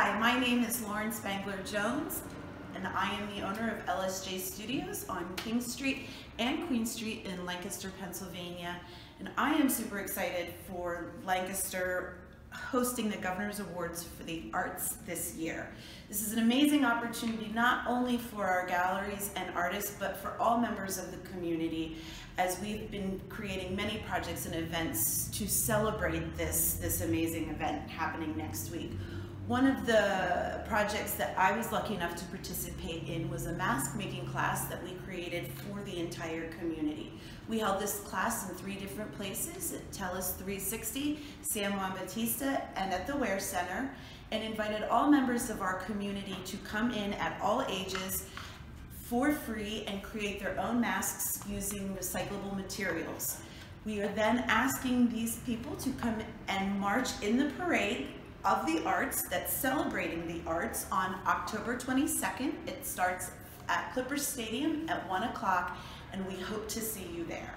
Hi, my name is Loryn Spangler Jones, and I am the owner of LSJ Studios on King Street and Queen Street in Lancaster, Pennsylvania. And I am super excited for Lancaster hosting the Governor's Awards for the Arts this year. This is an amazing opportunity not only for our galleries and artists, but for all members of the community as we've been creating many projects and events to celebrate this, this amazing event happening next week. One of the projects that I was lucky enough to participate in was a mask making class that we created for the entire community. We held this class in three different places at Tellus360, San Juan Bautista, and at the Ware Center, and invited all members of our community to come in at all ages for free and create their own masks using recyclable materials. We are then asking these people to come and march in the parade of the arts that's celebrating the arts on October 22nd. It starts at Clipper Stadium at 1 o'clock, and we hope to see you there.